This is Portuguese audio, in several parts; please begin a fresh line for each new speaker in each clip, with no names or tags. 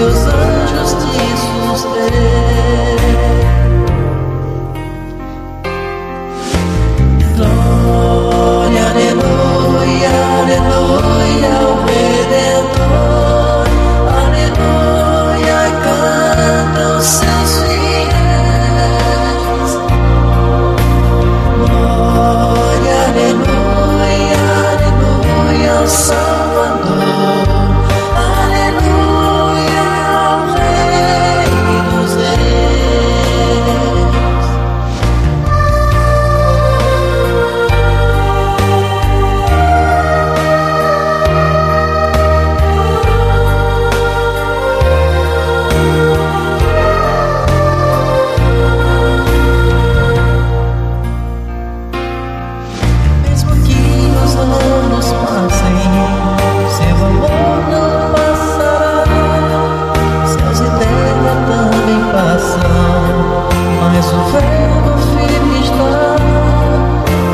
Os anjos te sustêm. Glória, aleluia, aleluia, ao Redentor. Aleluia, canta os seus fiéis. Glória, aleluia, aleluia, ao Santo.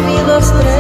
Vida estranha.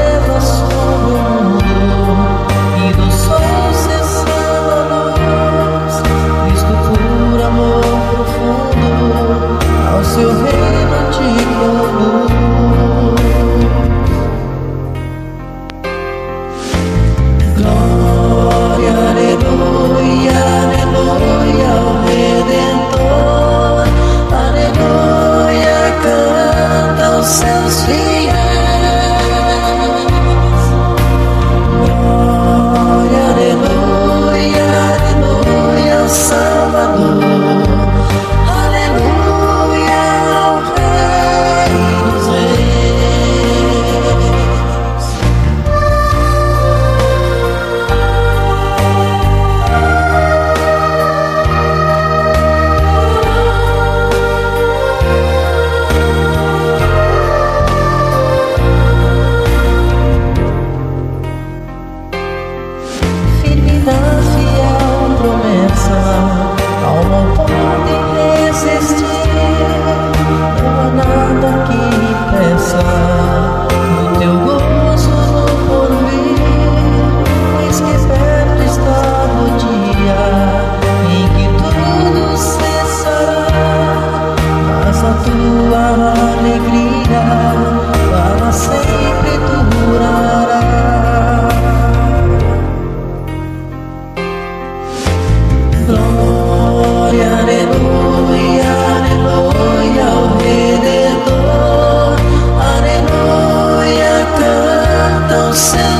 yourself.